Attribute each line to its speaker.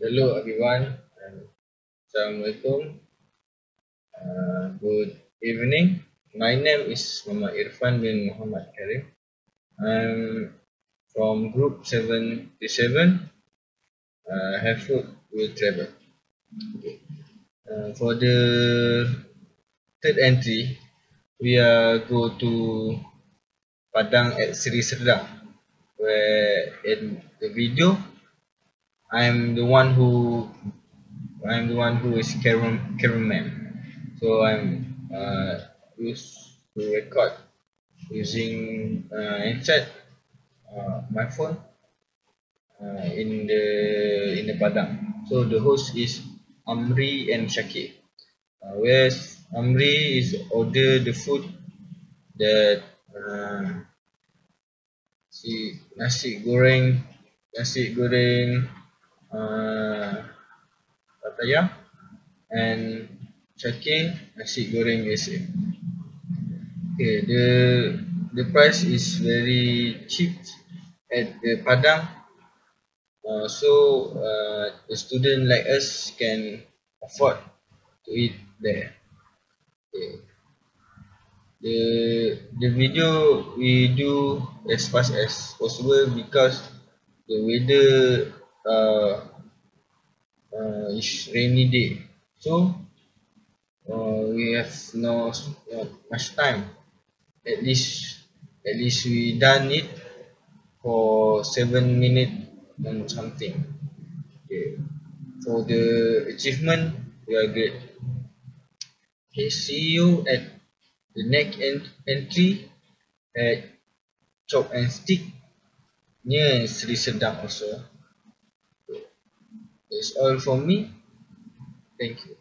Speaker 1: Hello everyone. Assalamualaikum. Uh, good evening. My name is Muhammad Irfan bin Muhammad Karim. I'm from group 77. Uh, have food will travel. Okay. Uh, for the third entry, we are go to Padang at Seri Serdang where in the video I'm the one who I'm the one who is camera cameraman. So I'm uh, used to record using uh, inside uh, my phone uh, in the in the padang. So the host is Amri and Shakir. Uh, whereas Amri is order the food that uh, si nasi goreng nasi goreng uh, Pattaya and Shakir nasi goreng biasa. Okay, the the price is very cheap at the Padang. Uh, so uh, the student like us can afford to eat there. Okay. The the video we do as fast as possible because the weather uh, uh, is rainy day. So uh, we have no uh, much time. At least at least we done it for seven minutes and something. Okay. For the achievement we are great okay see you at the next ent entry at chop and stick. Near Sri Sedap also that's all for me. Thank you